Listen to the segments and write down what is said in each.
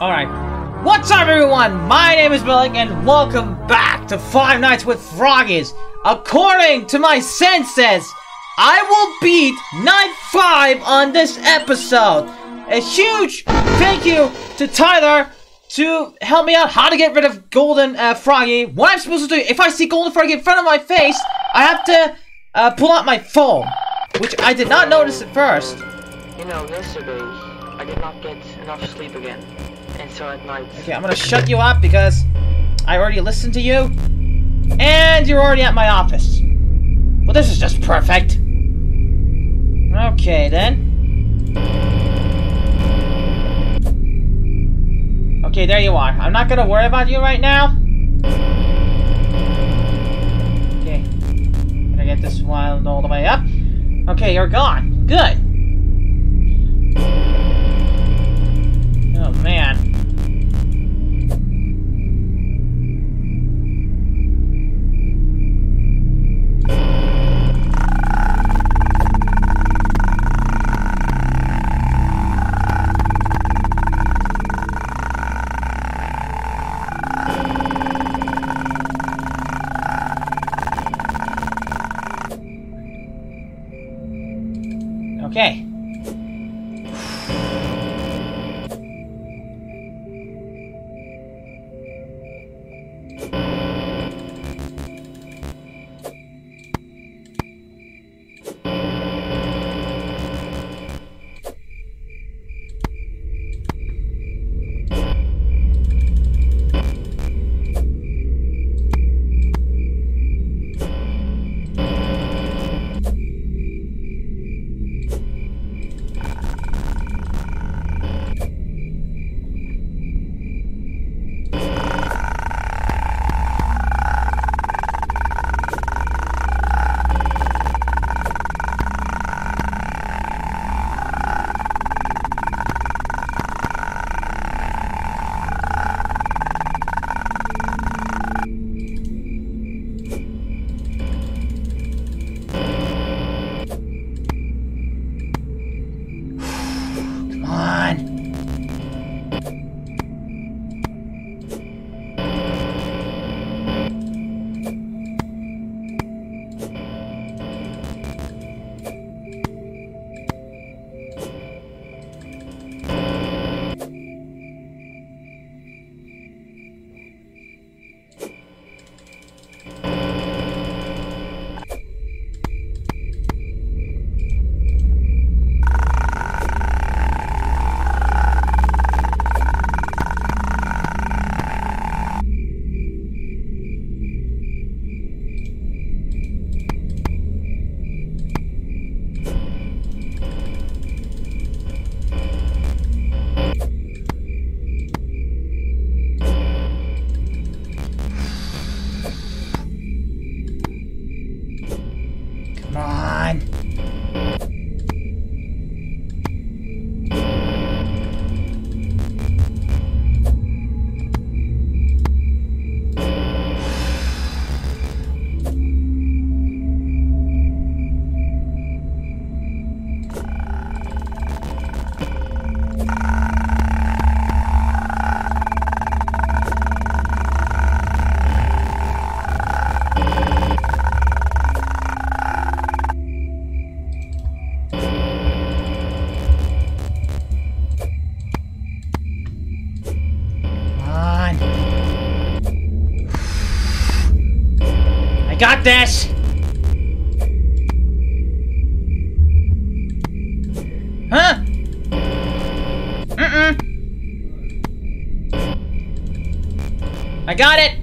Alright. What's up, everyone? My name is Melik, and welcome back to Five Nights with Froggies. According to my senses, I will beat Night 5 on this episode. A huge thank you to Tyler to help me out how to get rid of Golden uh, Froggy. What I'm supposed to do, if I see Golden Froggy in front of my face, I have to uh, pull out my phone. Which I did not notice at first. You know, yesterday, I did not get enough sleep again. Okay, I'm gonna shut you up because I already listened to you. And you're already at my office. Well, this is just perfect. Okay, then. Okay, there you are. I'm not gonna worry about you right now. Okay. Gonna get this one all the way up. Okay, you're gone. Good. Okay. On. Got this. Huh? Mm-mm. I got it.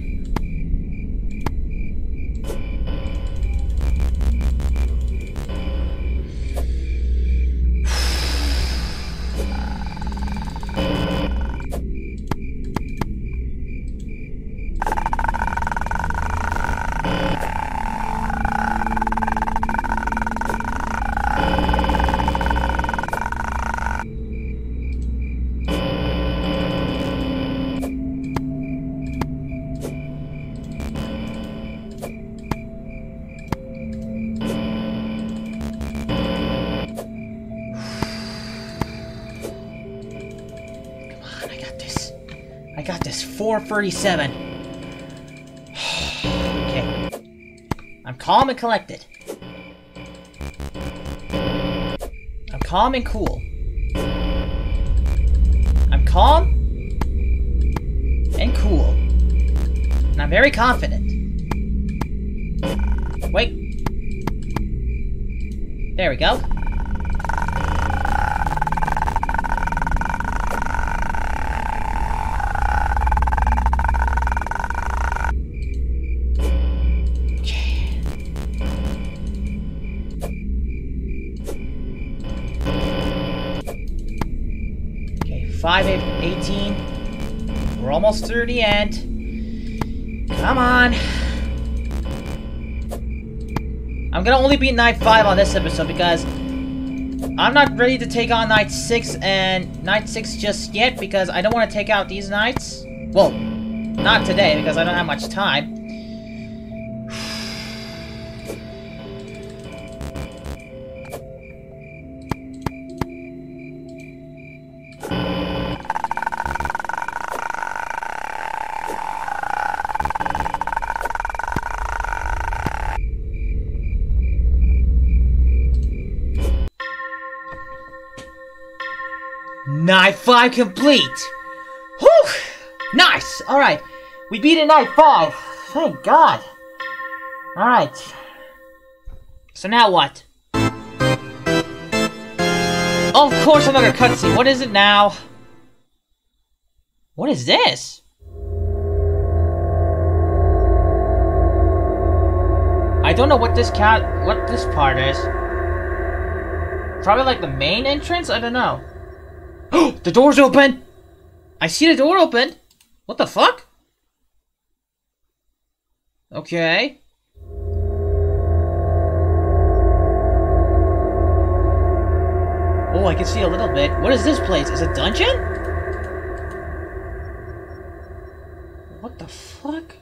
437. okay. I'm calm and collected. I'm calm and cool. I'm calm and cool. And I'm very confident. Wait. There we go. 5, 18. We're almost through the end. Come on. I'm gonna only beat Night 5 on this episode because I'm not ready to take on Night 6 and Night 6 just yet because I don't want to take out these Knights. Well, not today because I don't have much time. Night 5 complete! Whew! Nice! Alright, we beat it night 5. Thank God. Alright. So now what? Oh, of course another cutscene. What is it now? What is this? I don't know what this cat, what this part is. Probably like the main entrance? I don't know. the door's open! I see the door open! What the fuck? Okay. Oh, I can see a little bit. What is this place? Is it a dungeon? What the fuck?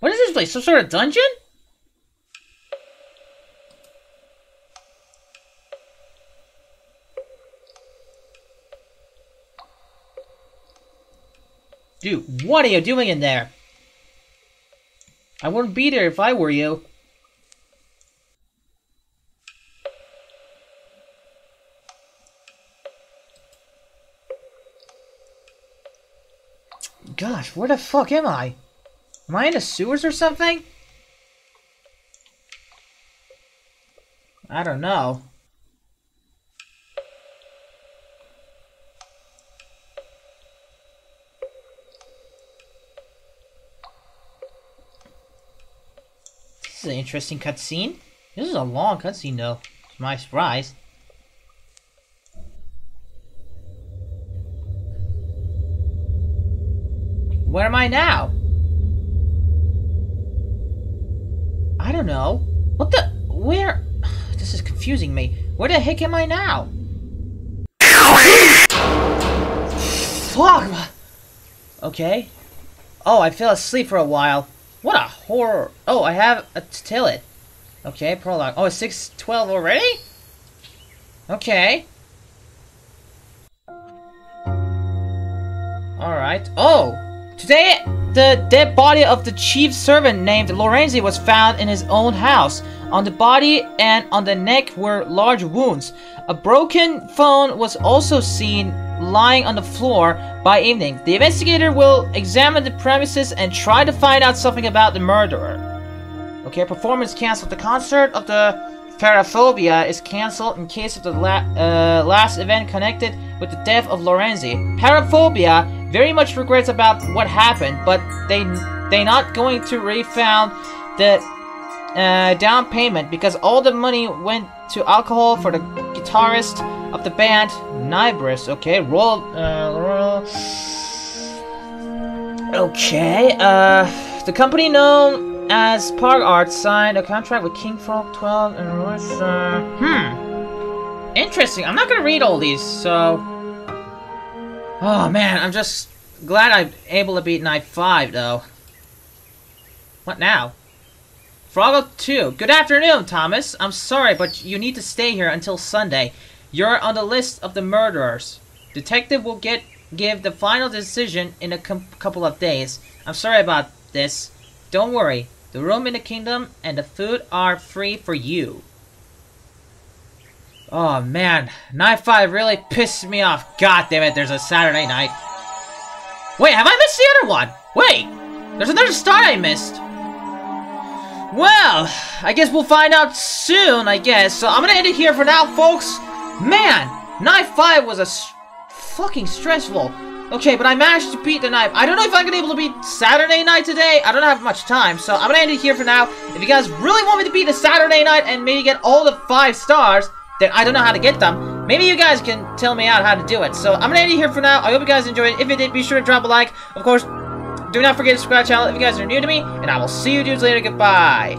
What is this place? Some sort of dungeon? Dude, what are you doing in there? I wouldn't be there if I were you. Gosh, where the fuck am I? Am I in the sewers or something? I don't know. This is an interesting cutscene. This is a long cutscene though, to my surprise. Where am I now? I don't know. What the? Where? This is confusing me. Where the heck am I now? Fuck! Okay. Oh, I fell asleep for a while. What a horror. Oh, I have a it. Okay, prologue. Oh, it's 612 already? Okay. Alright. Oh! Today, the dead body of the chief servant named Lorenzi was found in his own house. On the body and on the neck were large wounds. A broken phone was also seen lying on the floor by evening. The investigator will examine the premises and try to find out something about the murderer. Okay, performance cancelled. The concert of the Paraphobia is cancelled in case of the la uh, last event connected with the death of Lorenzi. Paraphobia very much regrets about what happened, but they they not going to refund the uh, down payment because all the money went to alcohol for the guitarist of the band, Nibris. Okay, roll. Uh, roll. Okay, uh, the company known as Park Art signed a contract with King Frog 12 and uh, hmm. Interesting. I'm not gonna read all these, so. Oh man, I'm just glad I'm able to beat Night 5, though. What now? Froggo 2. Good afternoon, Thomas. I'm sorry, but you need to stay here until Sunday. You're on the list of the murderers. Detective will get give the final decision in a couple of days. I'm sorry about this. Don't worry. The room in the kingdom and the food are free for you. Oh man, night 5 really pissed me off. God damn it, there's a Saturday night. Wait, have I missed the other one? Wait, there's another star I missed. Well, I guess we'll find out soon, I guess. So I'm gonna end it here for now, folks. Man, night 5 was a fucking stressful. Okay, but I managed to beat the night. I don't know if I'm gonna be able to beat Saturday night today. I don't have much time, so I'm gonna end it here for now. If you guys really want me to beat the Saturday night and maybe get all the five stars, then I don't know how to get them. Maybe you guys can tell me out how to do it. So I'm gonna end it here for now. I hope you guys enjoyed it. If you did, be sure to drop a like. Of course, do not forget to subscribe to the channel if you guys are new to me. And I will see you dudes later. Goodbye.